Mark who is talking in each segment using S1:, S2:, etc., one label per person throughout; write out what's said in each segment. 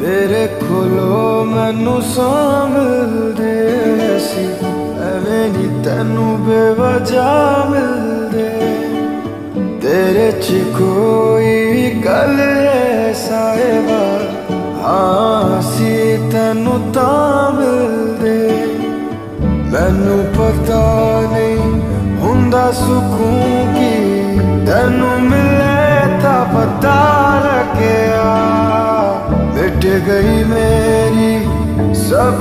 S1: ਤੇਰੇ ਕੋਲੋਂ ਮੈਨੂੰ ਸਾਂਭਦੇ ਸੀ। ਐਵੇਂ ਨਹੀਂ ਤੈਨੂੰ ਬੇਵਜ੍ਹਾ ਮਿਲਦੇ। ਤੇਰੇ ਚ ਕੋਈ ਗੱਲ ਐ ਸਾਹਿਬਾ ਹਾਂ, ਸੀ ਤੈਨੂੰ ਤਾਂ ਮਿਲਦੇ। ਮੈਨੂੰ ਪਤਾ ਨਹੀਂ ਹੁੰਦਾ ਸੁਕੂਨ ਕੀ ਤੈਨੂੰ ਮਿਲ ਮਿਟ ਗਈ ਮੇਰੀ ਸਭ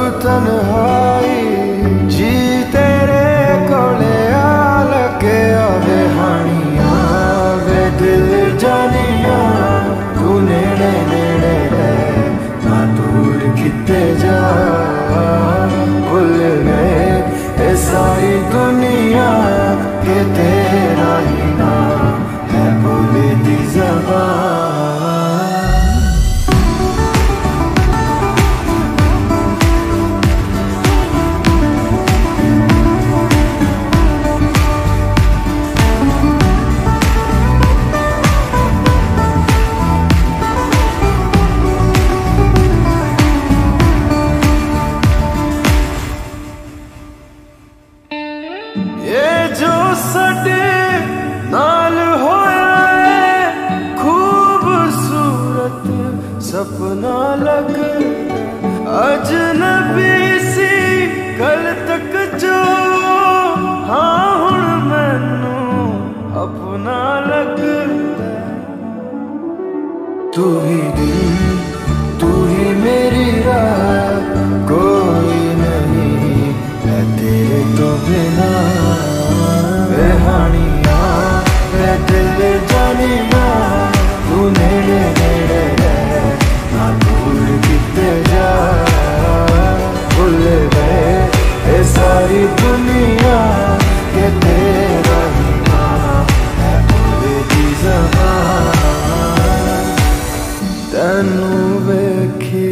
S1: ਇਹ ਜੋ ਸਾਡੇ ਨਾਲ ਹੋਇਆ ਹੈ ਖੂਬਸੂਰਤ ਸੁਪਨਾ ਲੱਗ ਅਜਨਬੀ ਸੀ ਕੱਲ ਤੱਕ ਜੋ। ਹਾਂ, ਹੁਣ ਮੈਨੂੰ ਆਪਣਾ ਲੱਗਦਾ तू ही सारी दुनिया के तेरा ही नाम है भोले की जबान ਤੈਨੂੰ ਵੇਖੀ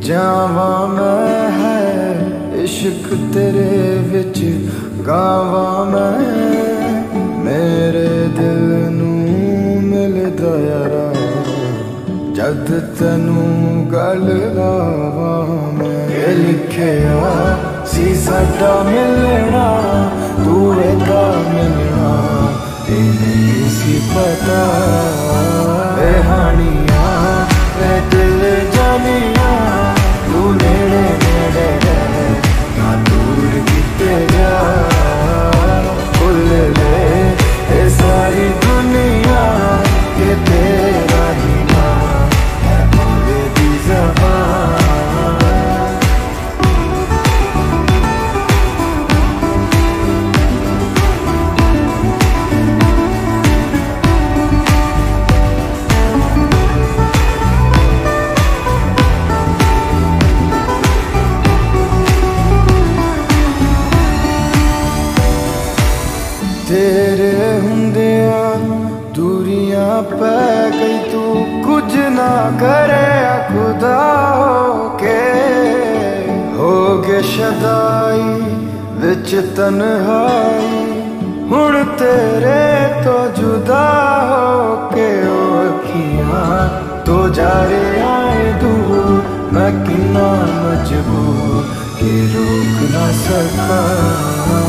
S1: ਜਾਵਾਂ ਮੈਂ ਹੈ ਇਸ਼ਕ ਤੇਰੇ ਵਿੱਚ ਗਾਵਾਂ ਮੈਂ ਮੇਰੇ ਦਿਲ ਨੂੰ ਮਿਲਦਾ ਜਦ ਤੈਨੂੰ ਗੱਲ ਲਾਵਾਂ ਮੈਂ ਲਿਖਿਆ ਸੀ ਸਾਡਾ ਮਿਲਣਾ। ਦੂਰੀਆਂ ਪੈ ਗਈ, ਤੂੰ ਕੁਝ ਨਾ ਕਰਿਆ, ਖੁਦਾ ਹੋ ਕੇ ਹੋ ਸ਼ਦਾਈ ਵਿੱਚ ਤਨਹਾਈ, ਹੁਣ ਤੇਰੇ ਤੋਂ ਜੁਦਾ ਹੋ ਕੇ ਉਹ ਅੱਖੀਆਂ ਤੋ ਜਾ ਰਿਹਾ ਦੂਰ। ਮੈਂ ਕਿੰਨਾ ਮਜਬੂਰ ਕਿ ਰੋਕ ਨਾ ਸਕਾਂ।